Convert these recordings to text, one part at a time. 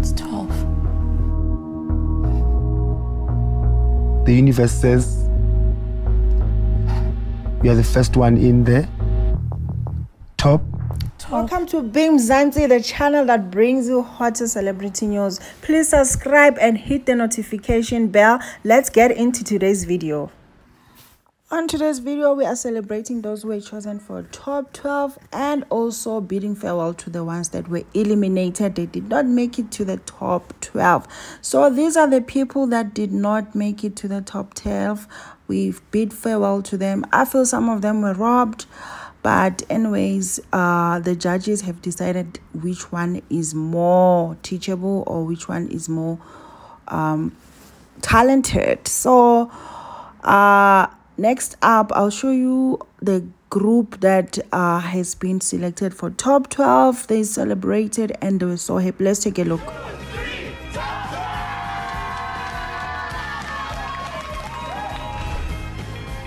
It's 12. The universe says you are the first one in the top. Welcome to Being Mzansi, the channel that brings you hottest celebrity news. Please subscribe and hit the notification bell. Let's get into today's video. On today's video, we are celebrating those who were chosen for top 12 and also bidding farewell to the ones that were eliminated. They did not make it to the top 12. So these are the people that did not make it to the top 12. We've bid farewell to them. I feel some of them were robbed. But anyways, uh, the judges have decided which one is more teachable or which one is more um, talented. So, uh, Next up, I'll show you the group that uh, has been selected for top 12. They celebrated and they were so happy. Let's take a look.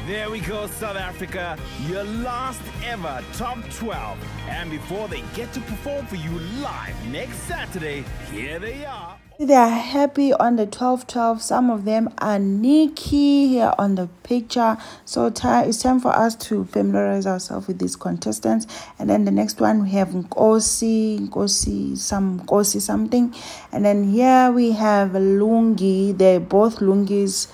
There we go, South Africa. Your last ever top 12. And before they get to perform for you live next Saturday, here they are. They are happy on the 12 12. Some of them are Niikie here on the picture. So it's time for us to familiarize ourselves with these contestants. And then the next one we have Nkosi, Nkosi, some Nkosi something. And then here we have Lungi. They're both Lungis.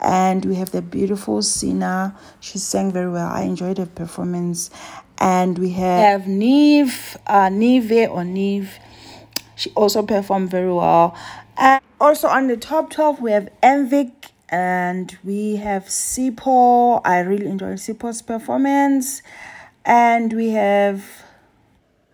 And we have the beautiful Sena. She sang very well. I enjoyed her performance. And we have, have Neve, uh, Neve or Neve she also performed very well. And also on the top 12, we have Envic and we have Sipho. I really enjoyed Sipho's performance. And we have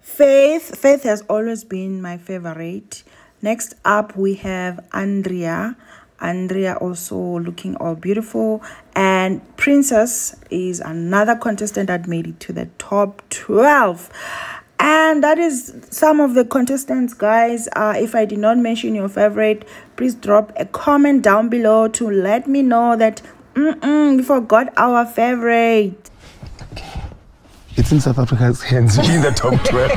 Faith. Faith has always been my favorite. Next up, we have Andrea. Andrea also looking all beautiful. And Princess is another contestant that made it to the top 12 and that is some of the contestants guys. Uh if i did not mention your favorite please drop a comment down below to let me know that mm -mm, we forgot our favorite it's in south africa's hands. In the top 12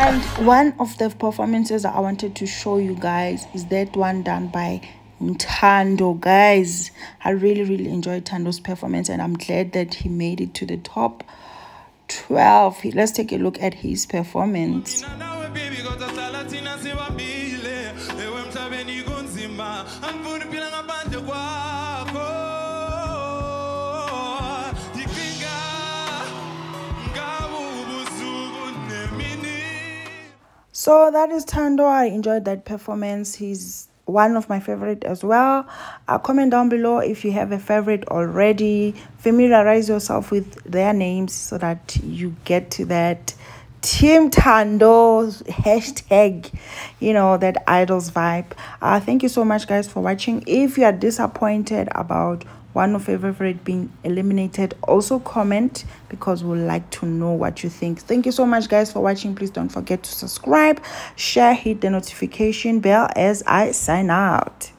and one of the performances i wanted to show you guys is that one done by Thando, guys. I really, really enjoyed Thando's performance, and I'm glad that he made it to the top 12 let's take a look at his performance so that is Thando. I enjoyed that performance. He's one of my favorite as well uh, comment down below if you have a favorite already familiarize yourself with their names so that you get to that team thando hashtag you know that idols vibe. Uh thank you so much guys for watching. If you are disappointed about one of your favorite being eliminated also comment because we would like to know what you think. Thank you so much guys for watching. Please don't forget to subscribe share hit the notification bell as i sign out